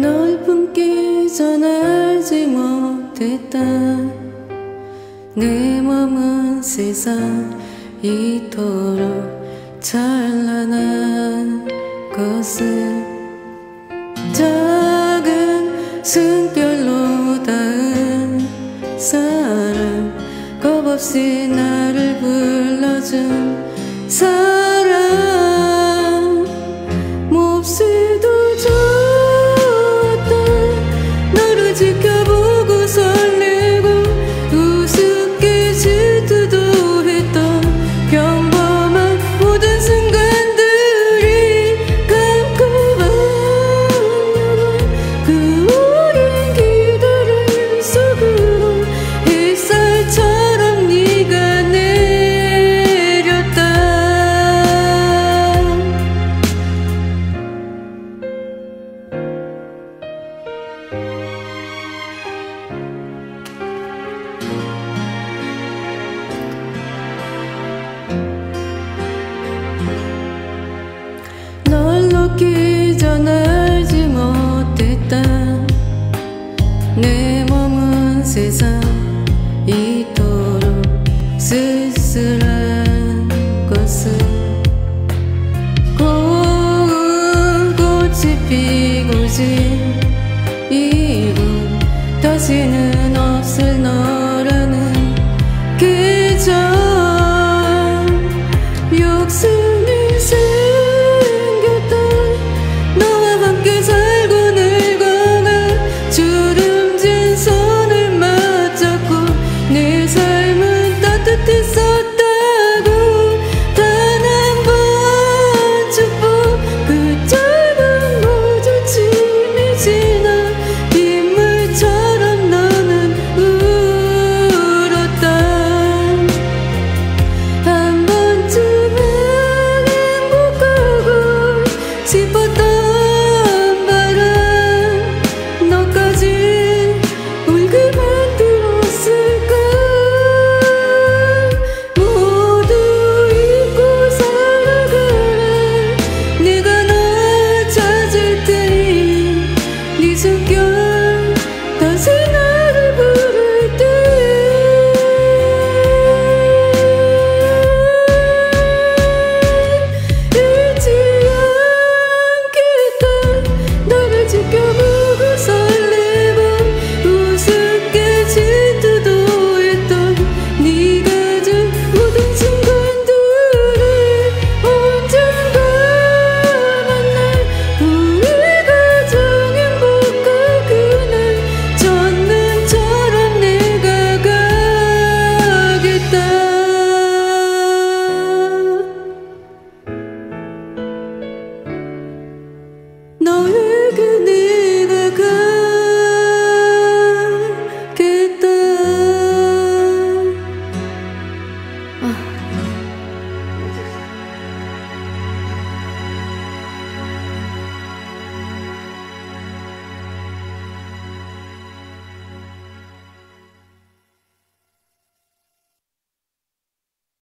널 품기 전 알지 못했다. 내 맘은 세상 이토록 찬란한 것을 작은 숨결로 닿은 사람 겁없이 나를 불러준 사랑 세상 이토록 쓸쓸한 것은 고운 꽃이 피고지